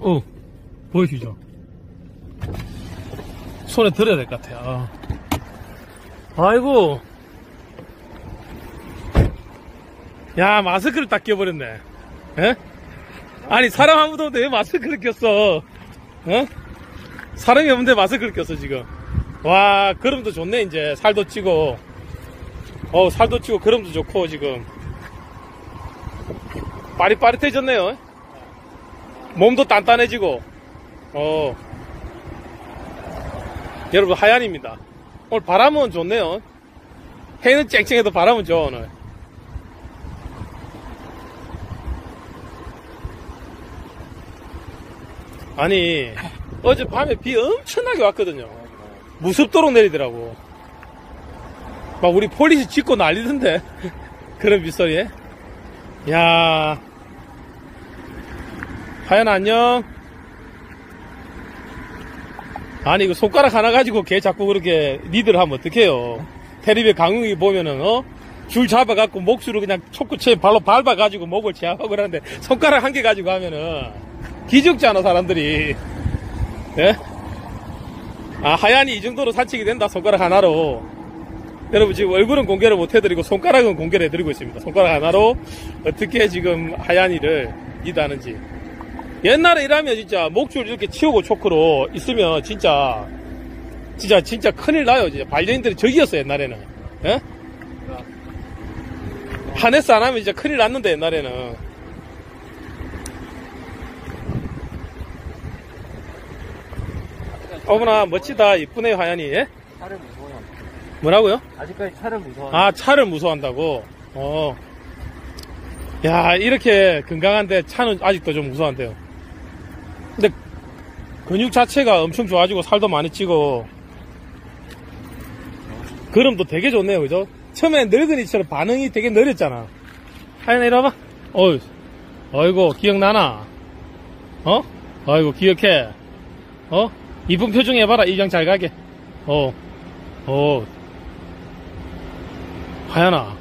어, 보여주죠. 손에 들어야 될 것 같아요. 아. 아이고. 야, 마스크를 딱 껴버렸네. 에? 아니, 사람 아무도 없는데 왜 마스크를 꼈어? 어? 사람이 없는데 마스크를 꼈어, 지금. 와, 걸음도 좋네, 이제. 살도 찌고. 어, 살도 찌고, 걸음도 좋고, 지금. 빠릿빠릿해졌네요. 몸도 단단해지고, 어. 여러분, 하얀입니다. 오늘 바람은 좋네요. 해는 쨍쨍해도 바람은 좋아, 오늘. 아니, 어젯밤에 비 엄청나게 왔거든요. 무섭도록 내리더라고. 막 우리 폴리스 짚고 난리던데. 그런 빗소리에. 야 하연아 안녕. 아니 이거 손가락 하나 가지고 걔 자꾸 그렇게 니들 하면 어떡해요. 테레비에 강웅이 보면은 어? 줄 잡아갖고 목줄을 그냥 촉구채 발로 밟아가지고 목을 제압하고 그러는데 손가락 한 개 가지고 하면은 기죽잖아 사람들이. 예? 아 하얀이 이 정도로 산책이 된다 손가락 하나로. 여러분 지금 얼굴은 공개를 못 해드리고 손가락은 공개를 해드리고 있습니다. 손가락 하나로 어떻게 지금 하얀이를 이다는지. 옛날에 이러면 진짜 목줄 이렇게 치우고 초크로 있으면 진짜 진짜 진짜 큰일 나요. 진짜 반려인들이 적이었어 옛날에는. 예? 하네스 안 하면 진짜 큰일 났는데 옛날에는. 어머나 멋지다 이쁘네요 하얀이. 예? 차를 무서워요. 뭐라고요? 아직까지 차를 무서워요. 아, 차를 무서워한다고? 어. 야, 이렇게 건강한데 차는 아직도 좀 무서워한데요. 근육 자체가 엄청 좋아지고 살도 많이 찌고 걸음도 되게 좋네요, 그죠? 처음에 늙은이처럼 반응이 되게 느렸잖아. 하연아, 이리 와봐. 어이, 어이구, 기억나나? 어? 어이구, 기억해. 어? 이쁜 표정 해봐라, 이장 잘 가게. 어, 어, 하연아,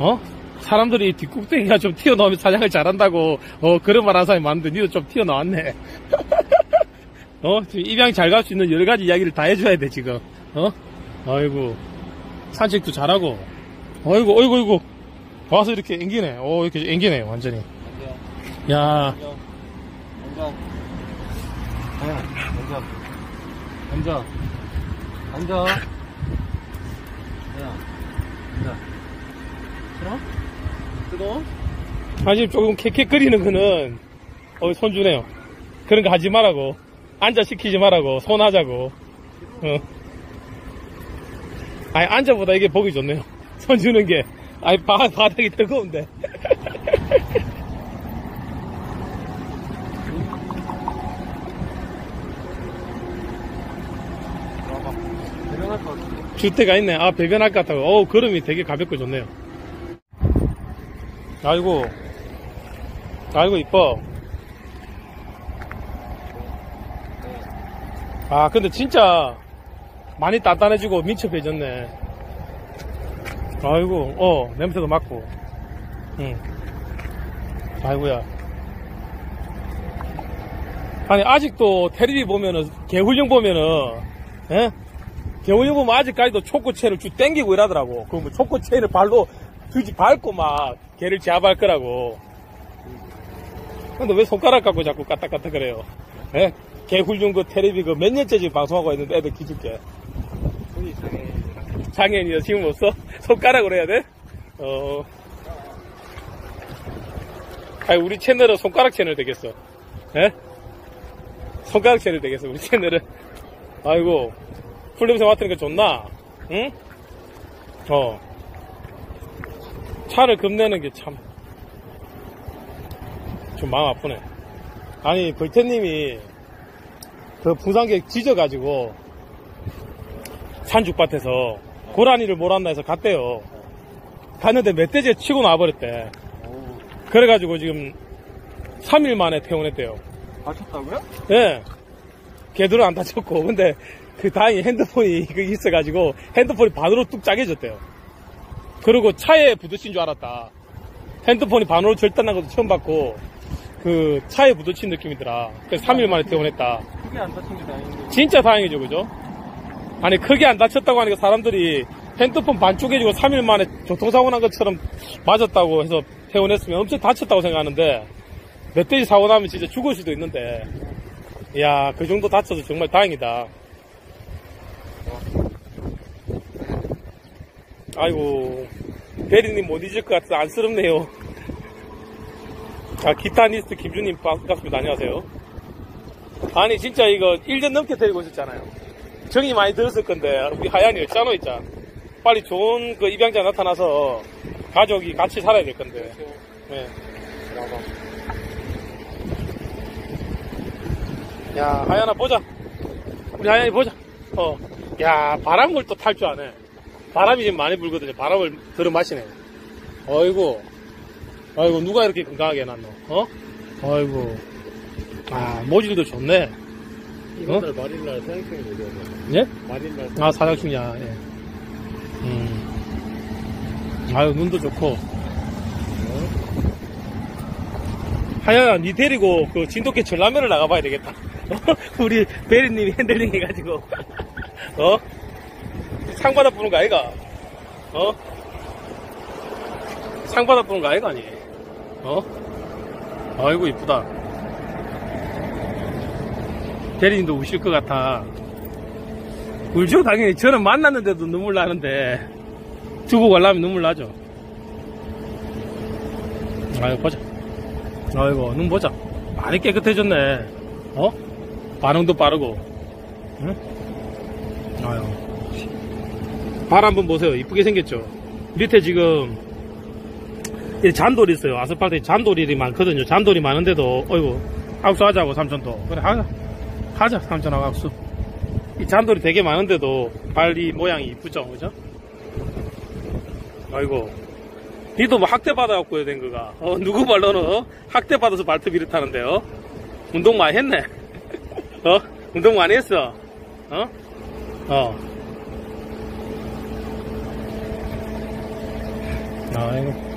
어? 사람들이 뒷국댕이가 좀 튀어나오면 사냥을 잘한다고, 어, 그런 말 하는 사람이 많은데, 니도 좀 튀어나왔네. 어? 지금 입양 잘 갈 수 있는 여러 가지 이야기를 다 해줘야 돼, 지금. 어? 아이고. 산책도 잘하고. 어이구, 어이구, 어이구. 와서 이렇게 앵기네. 오, 이렇게 앵기네, 완전히. 앉아. 야, 앉아. 앉아. 앉아. 앉아. 앉아. 야. 앉아. 싫어? 뜨거워? 사실 조금 캑캑거리는 거는, 어, 손주네요. 그런 거 하지 말라고. 앉아 시키지 말라고. 손 하자고. 어. 아니, 앉아보다 이게 보기 좋네요. 손 주는 게. 아니, 바, 바닥이 뜨거운데. 주택가 있네. 아, 배변할 것 같다고. 어우, 걸음이 되게 가볍고 좋네요. 아이고. 아이고, 이뻐. 아, 근데 진짜 많이 단단해지고 민첩해졌네. 아이고, 어, 냄새도 맡고. 응. 아이고야. 아니, 아직도 테레비 보면은, 개훈령 보면은, 예? 개훈령 보면 아직까지도 초코체를 쭉 땡기고 이러더라고. 그럼 뭐 초코체를 발로 굳이 밟고 막 개를 제압할 거라고. 근데 왜 손가락 갖고 자꾸 까딱까딱 그래요? 예? 개훈령 그 테레비 그 몇 년째 지금 방송하고 있는데 애들 기죽게. 장애인이야 지금 없어? 손가락으로 해야 돼? 어. 아니 우리 채널은 손가락 채널 되겠어. 예? 손가락 채널 되겠어 우리 채널은. 아이고 풀 냄새 맡으니까 좋나? 응? 어. 차를 겁내는 게 참. 좀 마음 아프네. 아니 벌태님이 그 부산객 지져가지고 산죽밭에서 고라니를 몰았나 해서 갔대요. 갔는데 멧돼지에 치고 나와버렸대. 오. 그래가지고 지금 3일 만에 퇴원했대요. 다쳤다고요? 예. 걔들은 안 다쳤고, 근데 그 다행히 핸드폰이 그 있어가지고 핸드폰이 반으로 뚝 짜개졌대요. 그리고 차에 부딪힌 줄 알았다. 핸드폰이 반으로 절단난 것도 처음 봤고, 그 차에 부딪힌 느낌이더라. 그래서 3일 만에 퇴원했다. 크게 안 다친 게 다행인데. 진짜 다행이죠, 그죠? 아니, 크게 안 다쳤다고 하니까 사람들이 핸드폰 반 쪼개지고 3일 만에 교통사고 난 것처럼 맞았다고 해서 퇴원했으면 엄청 다쳤다고 생각하는데, 멧돼지 사고 나면 진짜 죽을 수도 있는데, 이야, 그 정도 다쳐서 정말 다행이다. 아이고, 대리님 못 잊을 것 같아서 안쓰럽네요. 자, 기타니스트 김주님 반갑습니다. 안녕하세요. 아니 진짜 이거 1년 넘게 데리고 있었잖아요. 정이 많이 들었을 건데 우리 하얀이 짜노 있잖아. 빨리 좋은 그 입양자 나타나서 가족이 같이 살아야 될 건데. 네. 야 하얀아 보자. 우리 하얀이 보자. 어. 야 바람을 또 탈 줄 아네. 바람이 지금 많이 불거든요. 바람을 들어 마시네. 어이구. 아이고 누가 이렇게 건강하게 해놨노? 어? 어이구. 아 모질도 좋네. 이번 달 말일날 되죠. 예? 말일날. 아, 사장충이야, 예. 음. 아유, 눈도 좋고. 하얀아, 니 데리고 그 진돗개 전람회를 나가봐야 되겠다. 우리 베리님이 핸들링 해가지고. 어? 상 받아 부는 거 아이가? 어? 상 받아 부는 거 아이가 아니? 어? 아이고, 이쁘다. 베리님도 우실 것 같아. 울죠, 당연히. 저는 만났는데도 눈물 나는데, 두고 가려면 눈물 나죠. 아유, 보자. 아이고, 눈 보자. 많이 깨끗해졌네. 어? 반응도 빠르고. 응? 아유. 발 한번 보세요. 이쁘게 생겼죠? 밑에 지금, 이 잔돌이 있어요. 아스팔트에 잔돌이 많거든요. 잔돌이 많은데도, 어이구, 악수 하자고, 삼촌도. 그래, 하자. 하자, 삼촌하고 악수. 이 잔돌이 되게 많은데도 발이 모양이 이쁘죠, 그죠? 아이고. 니도 뭐 학대 받아갖고 된 거가. 어, 누구 발로는, 어? 학대 받아서 발톱 이렇다는데요 운동 많이 했네. 어? 운동 많이 했어. 어? 어. 아이고.